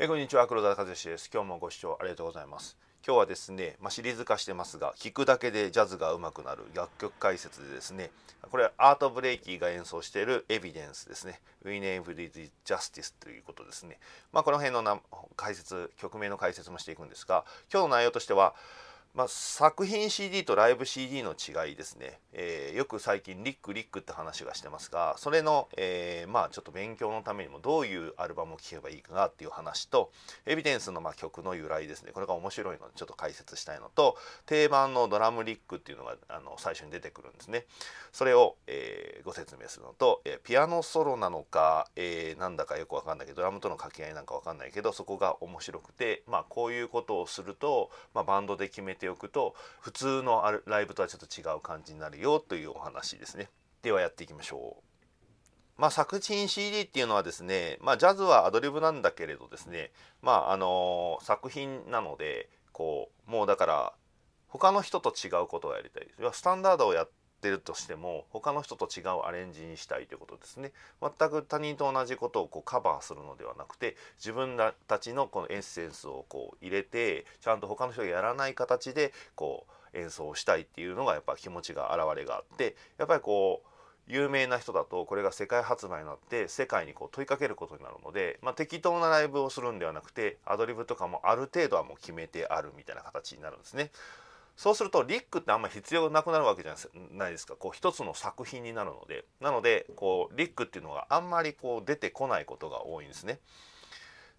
えこんにちは黒田和義です。今日もご視聴ありがとうございます。今日はですね、まあ、シリーズ化してますが聞くだけでジャズが上手くなる楽曲解説でですねこれはアートブレイキーが演奏しているエビデンスですね。We Name It Justice ということですね。まあこの辺のな解説曲名の解説もしていくんですが今日の内容としてはまあ、作品 CD とライブ CD の違いですね、えー、よく最近リックリックって話がしてますがそれの、えー、まあちょっと勉強のためにもどういうアルバムを聴けばいいかなっていう話とエビデンスのまあ曲の由来ですね。これが面白いのでちょっと解説したいのと定番のドラムリックっていうのがあの最初に出てくるんですね。それを、えー、ご説明するのと、えピアノソロなのか、えなんだかよくわかんないけどドラムとの掛け合いなんかわかんないけどそこが面白くてまあこういうことをすると、まあ、バンドで決めてておくと普通のライブとはちょっと違う感じになるよというお話ですね。ではやっていきましょう。まあ、作品 CD っていうのはですね、まあ、ジャズはアドリブなんだけれどですね、まああのー、作品なのでこうもうだから他の人と違うことをやりたいスタンダードをやっってるとしても他の人と違うアレンジにしたいということですね全く他人と同じことをこうカバーするのではなくて自分たちのこのエッセンスをこう入れてちゃんと他の人がやらない形でこう演奏したいっていうのがやっぱ気持ちが表れがあってやっぱりこう有名な人だとこれが世界発売になって世界にこう問いかけることになるので、まあ、適当なライブをするんではなくてアドリブとかもある程度はもう決めてあるみたいな形になるんですね。そうするとリックってあんまり必要なくなるわけじゃないですかこう一つの作品になるのでなのでこうリックっていうのがあんまりこう出てこないことが多いんですね。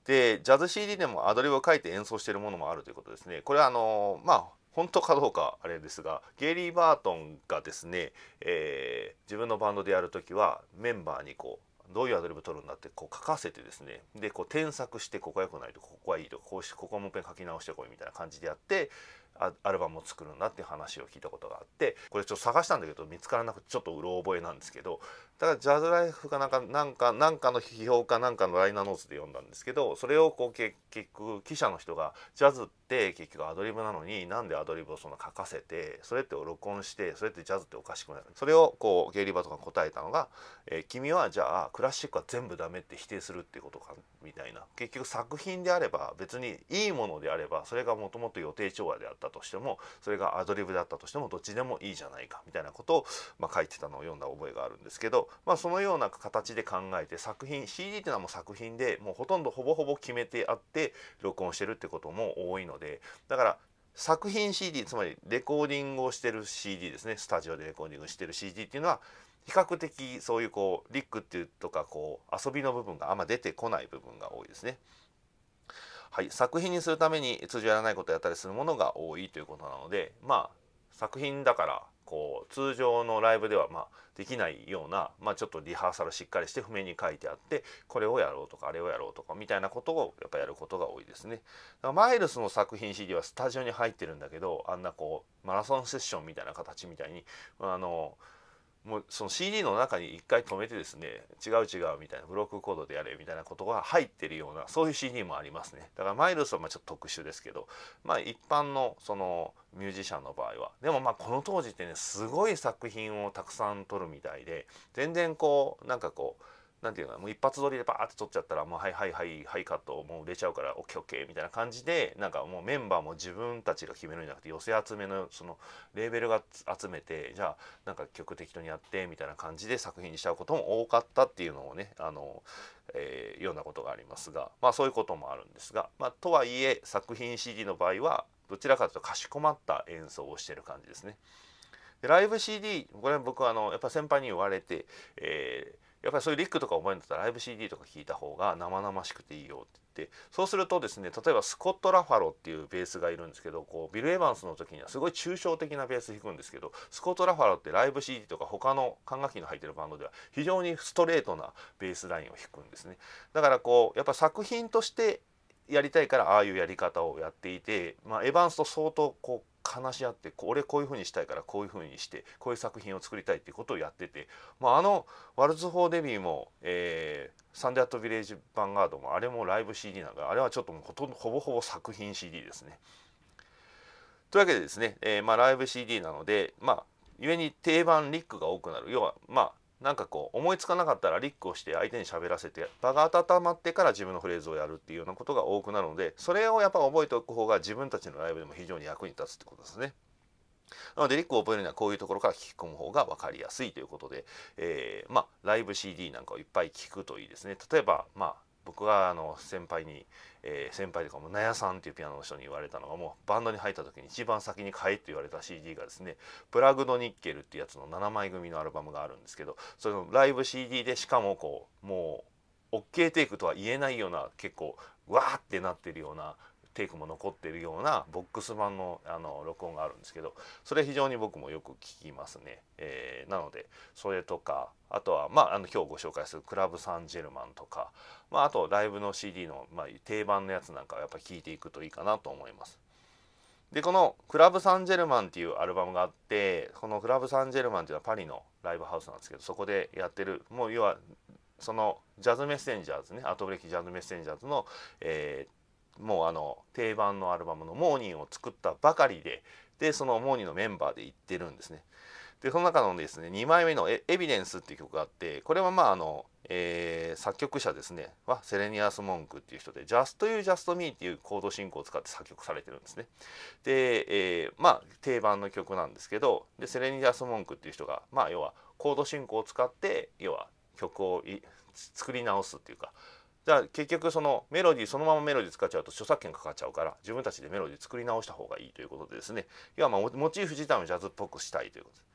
でジャズ CD でもアドリブを書いて演奏しているものもあるということですね。これはあのまあ本当かどうかあれですがゲイリー・バートンがですね、えー、自分のバンドでやる時はメンバーにこうどういうアドリブ取るんだってこう書かせてですねでこう添削してここは良くないとここはいいとこうしここはもう一遍書き直してこいみたいな感じでやってアルバムを作るんだっていう話を聞いたことがあってこれちょっと探したんだけど見つからなくてちょっとうろ覚えなんですけどだからジャズライフかなんかなんかなんかの批評かなんかのライナーノーズで読んだんですけどそれをこう結局記者の人がジャズって結局アドリブなのになんでアドリブをそんな書かせてそれって録音してそれってジャズっておかしくないそれをこうゲイリーバーとか答えたのが、えー、君はじゃあクラシックは全部ダメって否定するっていうことかみたいな。結局作品であれば別にいいものであればそれがもともと予定調和であったとしてもそれがアドリブであったとしてもどっちでもいいじゃないかみたいなことを、まあ、書いてたのを読んだ覚えがあるんですけど、まあ、そのような形で考えて作品 CD っていうのはもう作品でもうほとんどほぼほぼ決めてあって録音してるってことも多いのででだから作品 CD つまりレコーディングをしてる CD ですねスタジオでレコーディングしてる CD っていうのは比較的そういうこうリックっていうとかこう遊びの部分があんま出てこない部分が多いですね。はい、作品にするために通常やらないことをやったりするものが多いということなのでまあ作品だからこう通常のライブではまあできないような、まあ、ちょっとリハーサルしっかりして譜面に書いてあってこれをやろうとかあれをやろうとかみたいなことをやっぱやることが多いですね。マイルスの作品 CD はスタジオに入ってるんだけどあんなこうマラソンセッションみたいな形みたいにあのもうその CD の中に一回止めてですね違う違うみたいなブロックコードでやれみたいなことが入ってるようなそういう CD もありますね。だからマイルスはまちょっと特殊ですけどまあ一般のそのミュージシャンの場合は。でもまあこの当時ってねすごい作品をたくさん撮るみたいで全然こうなんかこうなんていうのもう一発撮りでバーって撮っちゃったらもうはいはいはいはいカットもう売れちゃうからオッケーオッケーみたいな感じでなんかもうメンバーも自分たちが決めるんじゃなくて寄せ集めのそのレーベルが集めてじゃあなんか曲適当にやってみたいな感じで作品にしちゃうことも多かったっていうのをねあの、えー、ようなことがありますがまあそういうこともあるんですが、まあ、とはいえ作品 CD の場合はどちらかというとかしこまった演奏をしてる感じですね。でライブ CD これ僕はあのやっぱ先輩に言われて、えーやっぱりそういうリックとか覚えるんだったらライブ CD とか聞いた方が生々しくていいよって言ってそうするとですね例えばスコット・ラファロっていうベースがいるんですけどこうビル・エヴァンスの時にはすごい抽象的なベース弾くんですけどスコット・ラファロってライブ CD とか他の管楽器の入ってるバンドでは非常にストレートなベースラインを弾くんですね。だからこうやっぱ作品としてやりたいからああいうやり方をやっていて、まあ、エヴァンスと相当こう話し合って俺こういうふうにしたいからこういうふうにしてこういう作品を作りたいっていうことをやってて、まあ、あの「Waltz for Debby」もえー、「Sunday at Village Vanguard」もあれもライブ CD なんかあれはちょっともうほとんどほぼほぼ作品 CD ですね。というわけでですね、えー、まあ、ライブ CD なのでまあ故に定番リックが多くなる要はまあなんかこう思いつかなかったらリックをして相手に喋らせて場が温まってから自分のフレーズをやるっていうようなことが多くなるのでそれをやっぱ覚えておく方が自分たちのライブでも非常に役に立つってことですね。なのでリックを覚えるにはこういうところから聞き込む方が分かりやすいということで、えー、まあライブ CD なんかをいっぱい聞くといいですね。例えばまあ僕はあの先輩に、えー、先輩とかも納屋さんっていうピアノの人に言われたのがもうバンドに入った時に一番先に買えって言われた CD がですねプラグドニッケルっていうやつの7枚組のアルバムがあるんですけどそのライブ CD でしかもこうもう OK テイクとは言えないような結構わーってなってるようなテイクも残っているようなボックス版のあの録音があるんですけどそれ非常に僕もよく聞きますね、えー、なのでそれとかあとはまああの今日ご紹介するクラブ・サンジェルマンとか、まあ、あとライブの CD の、まあ、定番のやつなんかはやっぱり聴いていくといいかなと思います。でこのクラブ・サンジェルマンっていうアルバムがあってこのクラブ・サンジェルマンっていうのはパリのライブハウスなんですけどそこでやってるもう要はそのジャズメッセンジャーズねアートブレーキジャズメッセンジャーズの、えー、もうあの定番のアルバムの「モーニン」を作ったばかりででそのモーニンのメンバーで行ってるんですね。でその中のですね2枚目のエ「エビデンス」っていう曲があってこれはまああの、えー、作曲者ですねはセレニアス・モンクっていう人で「Just You Just Me」っていうコード進行を使って作曲されてるんですね。で、えー、まあ定番の曲なんですけどでセレニアス・モンクっていう人がまあ要はコード進行を使って要は曲を作り直すっていうかじゃあ結局そのメロディーそのままメロディー使っちゃうと著作権かかっちゃうから自分たちでメロディー作り直した方がいいということでですね要はまあモチーフ自体をジャズっぽくしたいということです。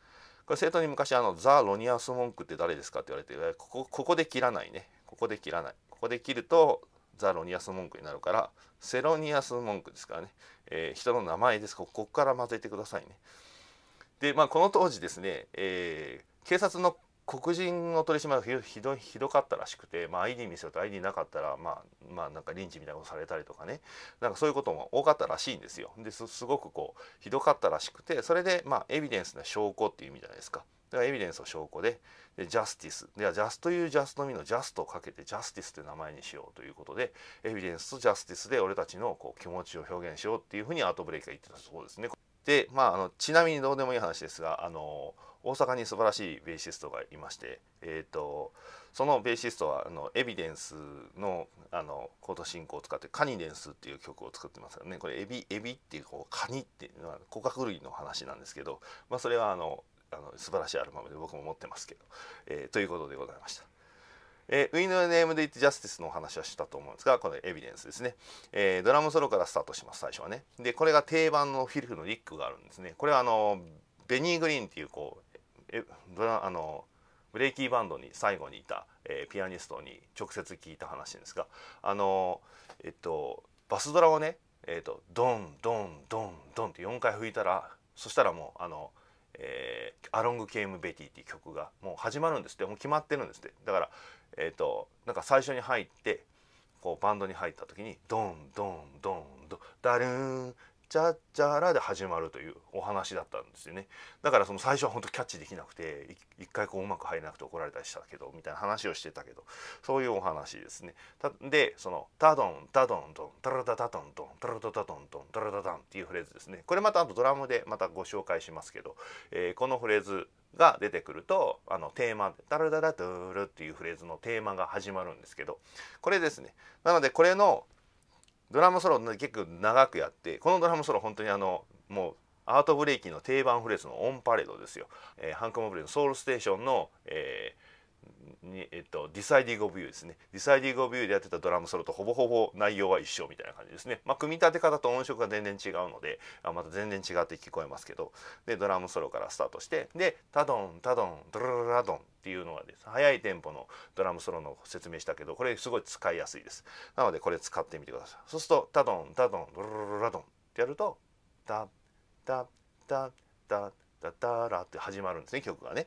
これ生徒に昔あの「ザ・ロニアス・モンクって誰ですか?」って言われてここここで切らないねここで切らないここで切るとザ・ロニアス・モンクになるからセロニアス・モンクですからね、えー、人の名前ですここから混ぜてくださいね。でまあこの当時ですね、えー、警察の黒人の取り締まりがひどひどかったらしくて、まあ、ID 見せると ID なかったら、まあ、まあなんかリンチみたいなことされたりとかねなんかそういうことも多かったらしいんですよ。ですすごくこうひどかったらしくてそれで、まあ、エビデンスな証拠っていう意味じゃないですか。だからエビデンスを証拠ででジャスティスではジャスというジャストミのジャストをかけてジャスティスという名前にしようということでエビデンスとジャスティスで俺たちのこう気持ちを表現しようっていうふうにアートブレイクが言ってたそうですね。でまああのちなみにどうでもいい話ですがあの大阪に素晴らしいベーシストがいまして、えーと、そのベーシストはあのエビデンスのあのコード進行を使ってカニデンスっていう曲を作ってますよね。これエビエビっていうこうカニっていうのは甲殻類の話なんですけど、まあ、それはあのあの素晴らしいアルバムで僕も持ってますけど、えー、ということでございました。えー、ウィンドネームで言ってジャスティスのお話はしたと思うんですがこれエビデンスですね、えー、ドラムソロからスタートします最初はね。でこれが定番のフィルフのリックがあるんですね。これはあのベニー・グリーンっていうこうえドラあのブレイキーバンドに最後にいた、えー、ピアニストに直接聞いた話ですがあのえっとバスドラをね、えっと、ドンドンドンドンって4回吹いたらそしたらもうあの「えー、アロング・ケーム・ベティ」っていう曲がもう始まるんですってもう決まってるんですって。だからえっ、となんか最初に入ってこうバンドに入った時にドンドンドンドンダルーンチャチャラで始まるというお話だったんですよね。だからその最初は本当キャッチできなくて一回こううまく入らなくて怒られたりしたけどみたいな話をしてたけどそういうお話ですね。でそのタドンタドンドンタラタタトントンタラタタトントンタラタタンっていうフレーズですね。これまたあとドラムでまたご紹介しますけど、えー、このフレーズが出てくるとあのテーマ「タラダラトゥル」っていうフレーズのテーマが始まるんですけどこれですね。なのでこれのドラムソロ結構長くやってこのドラムソロ本当にあのもうアートブレイキの定番フレーズのオンパレードですよ、えー、ハンク・モブレーの Soul Station の、えに、えっと、 This I Dig of You ですね。 This I Dig of You でやってたドラムソロとほぼほぼ内容は一緒みたいな感じですね。まあ、組み立て方と音色が全然違うので、また全然違って聞こえますけど、で、ドラムソロからスタートして、で、タドン、タドン、ドラララドンっていうのがです、速いテンポのドラムソロの説明したけど、これすごい使いやすいです。なので、これ使ってみてください。そうすると、タドン、タドン、ドラララドンってやると、タッ、タッ、タッ、タ、タ、タラって始まるんですね、曲がね。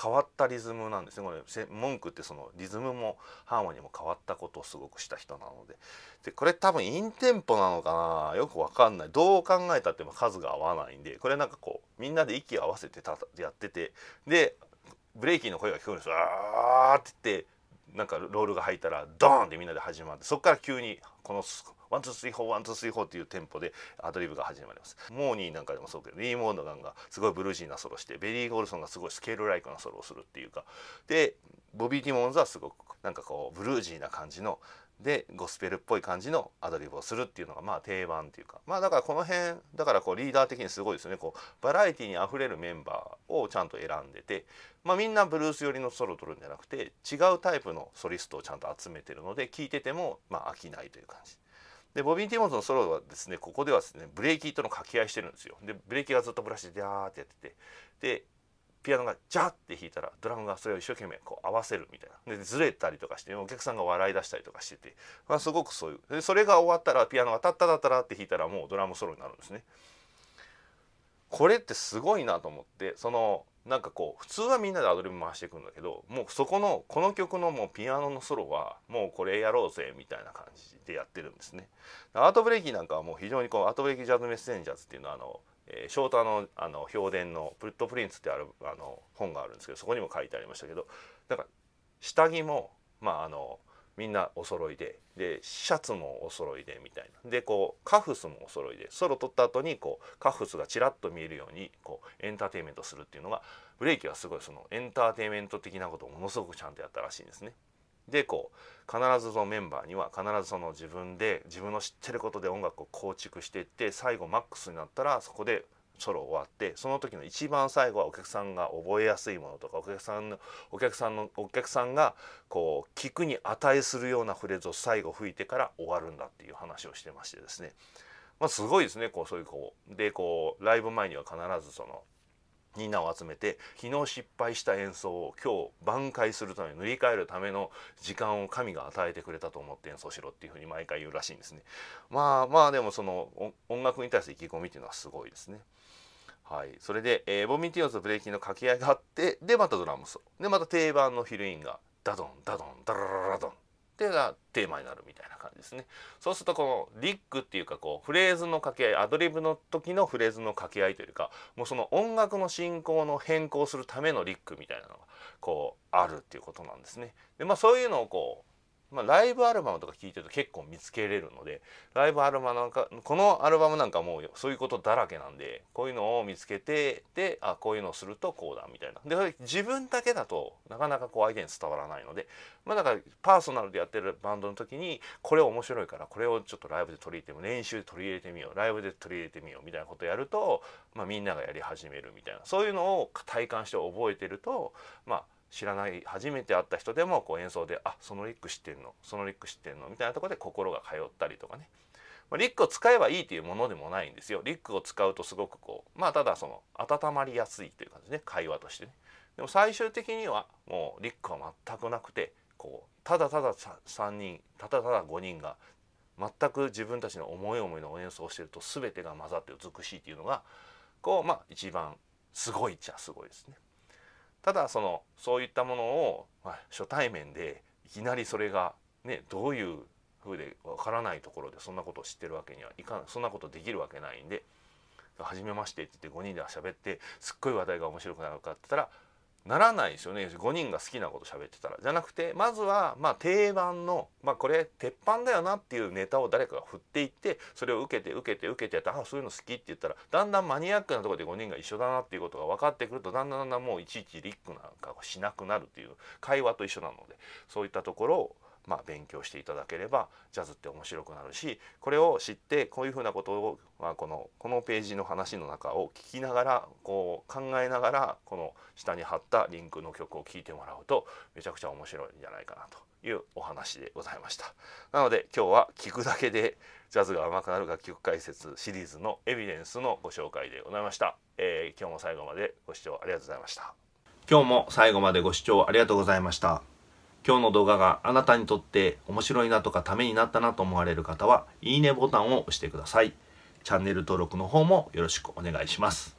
変わったリズムなんですね。これ文句ってそのリズムもハーモニーも変わったことをすごくした人なので。でこれ多分インテンポなのかな。よくわかんない。どう考えたっても数が合わないんでこれなんかこうみんなで息を合わせてたやってて。でブレイキーの声が聞こえるんです。よあーって言ってなんかロールが入ったらドーンってみんなで始まってそこから急にこの one two three four one two three four っていうテンポでアドリブが始まります。 Moanin' なんかでもそうけどリー・モーガンがすごいブルージーなソロしてベニー・ゴルソンがすごいスケールライクなソロをするっていうか。でボビー・ティモンズはすごくなんかこうブルージーな感じのでゴスペルっぽい感じのアドリブをするっていうのがまあ定番っていうかまあだからこの辺だからこうリーダー的にすごいですよねこうバラエティにあふれるメンバーをちゃんと選んでてまあみんなブルース寄りのソロを取るんじゃなくて違うタイプのソリストをちゃんと集めてるので聴いててもまあ飽きないという感じ。でボビー・ティモンズのソロはですねここではですねブレーキとの掛け合いしてるんですよ。でブレーキがずっとブラシでャーってやっててでピアノがジャッって弾いたらドラムがそれを一生懸命こう合わせるみたいなでずれたりとかしてお客さんが笑い出したりとかしてて、まあ、すごくそういうでそれが終わったらピアノがタッタタタラって弾いたらもうドラムソロになるんですね。これってすごいなと思ってそのなんかこう普通はみんなでアドリブ回していくんだけどもうそこのこの曲のもうピアノのソロはもうこれやろうぜみたいな感じでやってるんですね。アートブレイキーなんかはもう非常にこうアートブレイキージャズメッセンジャーズっていうのはあのえー、ショータのあの評伝の「プットプリンツ」ってあるあの本があるんですけどそこにも書いてありましたけどだから下着もまああのみんなお揃いででシャツもお揃いでみたいなでこうカフスもお揃いでソロ取った後にこうカフスがちらっと見えるようにこうエンターテインメントするっていうのがブレイキはすごいそのエンターテインメント的なことをものすごくちゃんとやったらしいんですね。でこう必ずそのメンバーには必ずその自分で自分の知ってることで音楽を構築していって最後マックスになったらそこでソロ終わってその時の一番最後はお客さんが覚えやすいものとかお客さんのお客さんのお客さんがこう聞くに値するようなフレーズを最後吹いてから終わるんだっていう話をしてましてですね、まあ、すごいですねこうそういうこうでこうライブ前には必ずそのみんなを集めて昨日失敗した演奏を今日挽回するために塗り替えるための時間を神が与えてくれたと思って演奏しろっていうふうに毎回言うらしいんですね。まあまあでもその音楽に対する意気込みっていうのはすごいですね。はい、それで、えー、ボミティオンとブレーキンの掛け合いがあってでまたドラムソでまた定番のフィルインがダドンダドンダラララドンっていうのがテーマになるみたいな感じですね。そうするとこのリックっていうかこうフレーズの掛け合いアドリブの時のフレーズの掛け合いというかもうその音楽の進行の変更するためのリックみたいなのがこうあるっていうことなんですね。でまあそういうのをこうまあ、ライブアルバムとか聴いてると結構見つけれるのでライブアルバムなんかこのアルバムなんかもうそういうことだらけなんでこういうのを見つけてであこういうのをするとこうだみたいな。で自分だけだとなかなかこう相手に伝わらないのでまあだからパーソナルでやってるバンドの時にこれ面白いからこれをちょっとライブで取り入れてみよう練習で取り入れてみようライブで取り入れてみようみたいなことをやると、まあ、みんながやり始めるみたいな。そういうのを体感して覚えてるとまあ知らない初めて会った人でもこう演奏で「あそのリック知ってんのそのリック知ってんの」みたいなとこで心が通ったりとかね、まあ、リックを使えばいいっていうものでもないんですよ。リックを使うとすごくこうまあただその温まりやすいという感じね。会話としてね。でも最終的にはもうリックは全くなくてこうただただ3人ただただ5人が全く自分たちの思い思いの演奏をしてると全てが混ざって美しいっていうのがこうまあ一番すごいっちゃすごいですね。ただそのそういったものを、まあ、初対面でいきなりそれがねどういう風でわからないところでそんなことを知ってるわけにはいかないそんなことできるわけないんで「はじめまして」って言って5人で喋ってすっごい話題が面白くなるかって言ったらならないですよね。5人が好きなこと喋ってたら。じゃなくてまずはまあ定番のまあこれ鉄板だよなっていうネタを誰かが振っていってそれを受けて受けて受けてやってああそういうの好きって言ったらだんだんマニアックなとこで5人が一緒だなっていうことが分かってくるとだんだんだんだんもういちいちリックなんかをしなくなるっていう会話と一緒なのでそういったところをまあ、勉強していただければジャズって面白くなるしこれを知ってこういうふうなことを、まあ、このこのページの話の中を聞きながらこう考えながらこの下に貼ったリンクの曲を聴いてもらうとめちゃくちゃ面白いんじゃないかなというお話でございました。なので今日は聞くだけでジャズが上手くなる楽曲解説シリーズのエビデンスのご紹介でございました、えー、今日も最後までご視聴ありがとうございました。今日も最後までご視聴ありがとうございました。今日の動画があなたにとって面白いなとかためになったなと思われる方は、いいねボタンを押してください。チャンネル登録の方もよろしくお願いします。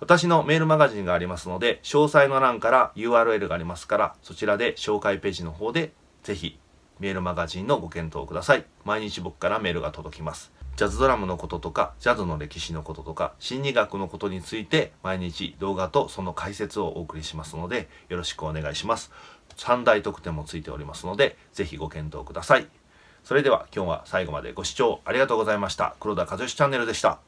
私のメールマガジンがありますので、詳細の欄から URL がありますから、そちらで紹介ページの方でぜひメールマガジンのご検討ください。毎日僕からメールが届きます。ジャズドラムのこととか、ジャズの歴史のこととか、心理学のことについて毎日動画とその解説をお送りしますので、よろしくお願いします。3大特典もついておりますのでぜひご検討ください。それでは今日は最後までご視聴ありがとうございました。黒田和義チャンネルでした。